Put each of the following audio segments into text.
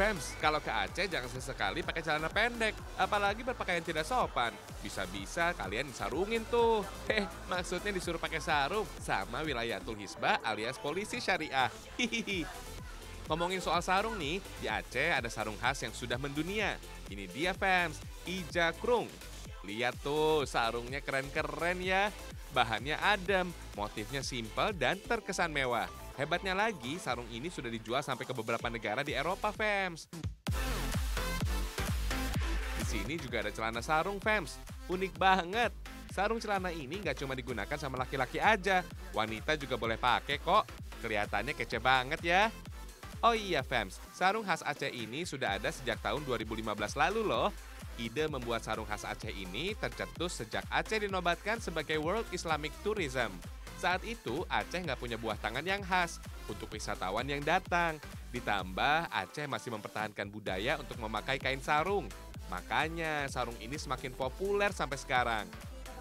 Fams, kalau ke Aceh jangan sesekali pakai celana pendek, apalagi berpakaian tidak sopan. Bisa-bisa kalian disarungin tuh. Heh, maksudnya disuruh pakai sarung sama wilayatul hisbah alias polisi syariah. Hihihi. Ngomongin soal sarung nih, di Aceh ada sarung khas yang sudah mendunia. Ini dia fans, Ija Krung. Lihat tuh, sarungnya keren-keren ya. Bahannya adem, motifnya simpel dan terkesan mewah. Hebatnya lagi, sarung ini sudah dijual sampai ke beberapa negara di Eropa, fans. Di sini juga ada celana sarung, fans. Unik banget. Sarung celana ini nggak cuma digunakan sama laki-laki aja, wanita juga boleh pakai kok. Kelihatannya kece banget ya. Oh iya, fans, sarung khas Aceh ini sudah ada sejak tahun 2015 lalu loh. Ide membuat sarung khas Aceh ini tercetus sejak Aceh dinobatkan sebagai World Islamic Tourism. Saat itu Aceh nggak punya buah tangan yang khas untuk wisatawan yang datang. Ditambah Aceh masih mempertahankan budaya untuk memakai kain sarung. Makanya sarung ini semakin populer sampai sekarang.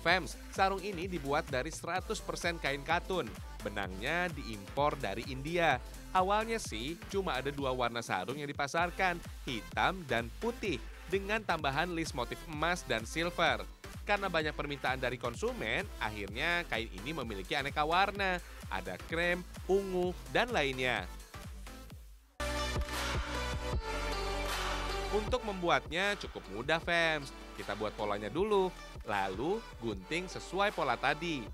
Fems, sarung ini dibuat dari 100% kain katun. Benangnya diimpor dari India. Awalnya sih cuma ada dua warna sarung yang dipasarkan, hitam dan putih, dengan tambahan list motif emas dan silver. Karena banyak permintaan dari konsumen, akhirnya kain ini memiliki aneka warna. Ada krem, ungu, dan lainnya. Untuk membuatnya cukup mudah, fans. Kita buat polanya dulu, lalu gunting sesuai pola tadi.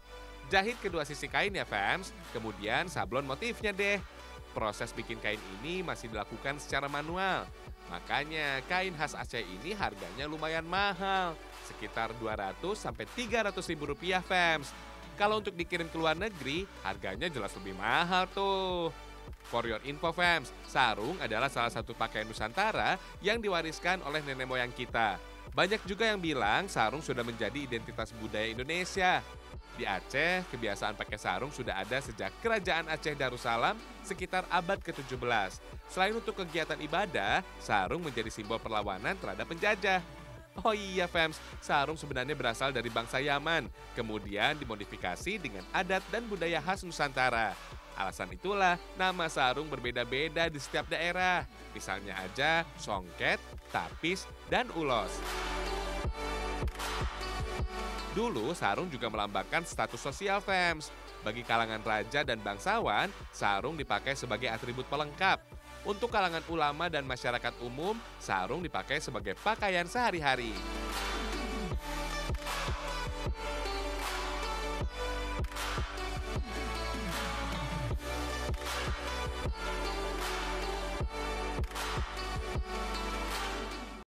Jahit kedua sisi kain ya, fans. Kemudian sablon motifnya deh. Proses bikin kain ini masih dilakukan secara manual. Makanya kain khas Aceh ini harganya lumayan mahal sekitar 200 sampai 300 ribu rupiah fans. Kalau untuk dikirim ke luar negeri, harganya jelas lebih mahal tuh. For your info fans, sarung adalah salah satu pakaian Nusantara yang diwariskan oleh nenek moyang kita. Banyak juga yang bilang sarung sudah menjadi identitas budaya Indonesia. Di Aceh, kebiasaan pakai sarung sudah ada sejak Kerajaan Aceh Darussalam sekitar abad ke-17. Selain untuk kegiatan ibadah, sarung menjadi simbol perlawanan terhadap penjajah. Oh iya fans, sarung sebenarnya berasal dari bangsa Yaman, kemudian dimodifikasi dengan adat dan budaya khas Nusantara. Alasan itulah nama sarung berbeda-beda di setiap daerah. Misalnya aja songket, tapis, dan ulos. Dulu sarung juga melambangkan status sosial fans. Bagi kalangan raja dan bangsawan, sarung dipakai sebagai atribut pelengkap. Untuk kalangan ulama dan masyarakat umum, sarung dipakai sebagai pakaian sehari-hari.